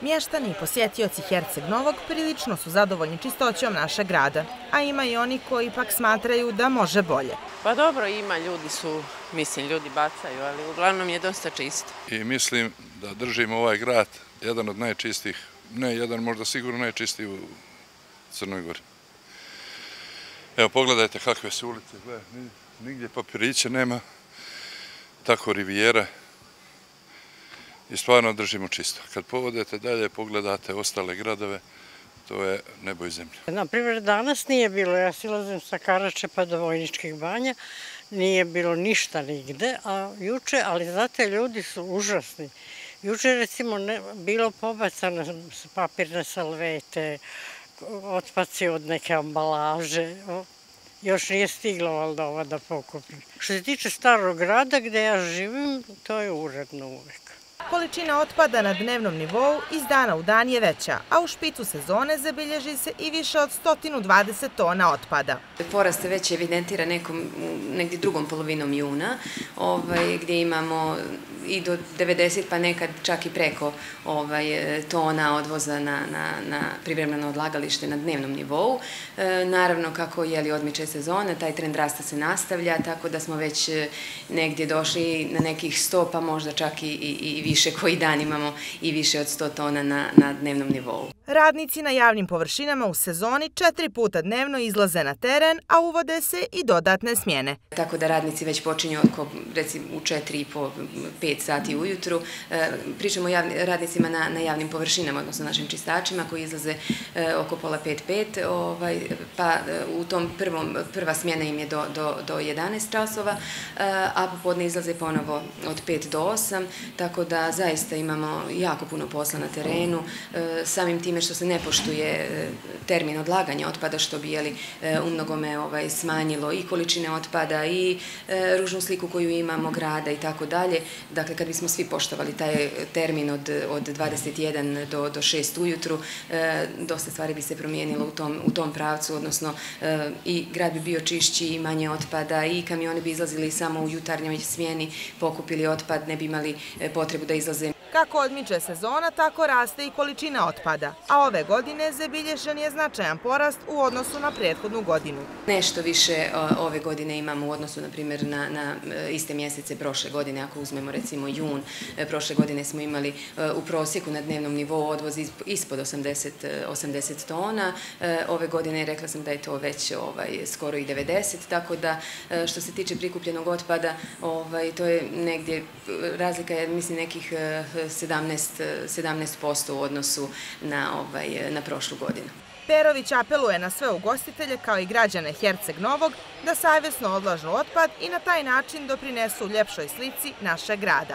Mještani i posjetioci Herceg Novog prilično su zadovoljni čistoćom našeg grada, a ima i oni koji pak smatraju da može bolje. Pa dobro, ima, ljudi su, mislim, ljudi bacaju, ali uglavnom je dosta čisto. I mislim da držimo ovaj grad jedan od najčistih, ne jedan, možda sigurno najčistiji u Crnoj Gori. Evo, pogledajte kakve su ulice, nigdje papiriće nema, tako rivijera, i stvarno držimo čisto. Kad povodete dalje, pogledate ostale gradove, to je nebo i zemlja. Naprimjer, danas nije bilo, ja silazim sa Karače pa do Vojničkih banja, nije bilo ništa nigde, a juče, ali znate, ljudi su užasni. Juče, recimo, bilo pobacano papirne salvete, otpaci od neke ambalaže, još nije stiglo valjda ova da pokupim. Što se tiče starog grada gde ja živim, to je uredno uvek. Količina otpada na dnevnom nivou iz dana u dan je veća, a u špicu sezone zabilježi se i više od 120 tona otpada. Porast se već evidentira negdje drugom polovinom juna, ovaj, gdje imamo i do 90 pa nekad čak i preko ovaj, tona odvoza na privremeno odlagalište na dnevnom nivou. E, naravno, kako je li odmiče sezone, taj trend rasta se nastavlja, tako da smo već e, negdje došli na nekih 100 pa možda čak i više više koji dan imamo i više od 100 tona na, na dnevnom nivou. Radnici na javnim površinama u sezoni četiri puta dnevno izlaze na teren, a uvode se i dodatne smjene. Tako da radnici već počinju oko, recimo, u četiri i po pet sati ujutru. E, pričamo radnicima na, na javnim površinama, odnosno našim čistačima koji izlaze e, oko pola pet pet, ovaj, pa e, u tom prvom, prva smjena im je do, do, do 11 časova, a popodne izlaze ponovo od 5 do 8, tako da zaista imamo jako puno posla na terenu, e, samim tim time što se ne poštuje e, termin odlaganja otpada, što bi jeli, e, u mnogome ovaj, smanjilo i količine otpada i ružnu sliku koju imamo grada i tako dalje. Dakle, kad bismo svi poštovali taj termin od, od 21 do, do 6 ujutru, dosta stvari bi se promijenilo u tom, u tom pravcu, odnosno i grad bi bio čišći i manje otpada i kamioni bi izlazili samo u jutarnjoj smjeni, pokupili otpad, ne bi imali potrebu da izlaze Kako odmiče sezona, tako raste i količina otpada, a ove godine zabilježen je značajan porast u odnosu na prethodnu godinu. Nešto više ove godine imamo u odnosu, na primjer, na, na e, iste mjesece prošle godine, ako uzmemo recimo jun, e, prošle godine smo imali e, u prosjeku na dnevnom nivou odvoz ispod 80, 80 tona, ove godine rekla sam da je to već ovaj, skoro i 90, tako da što se tiče prikupljenog otpada, ovaj, to je negdje, razlika je, mislim, nekih 17%, 17 u odnosu na, ovaj, na prošlu godinu. Perović apeluje na sve ugostitelje kao i građane Herceg Novog da savjesno odlažu otpad i na taj način doprinesu ljepšoj slici našeg grada.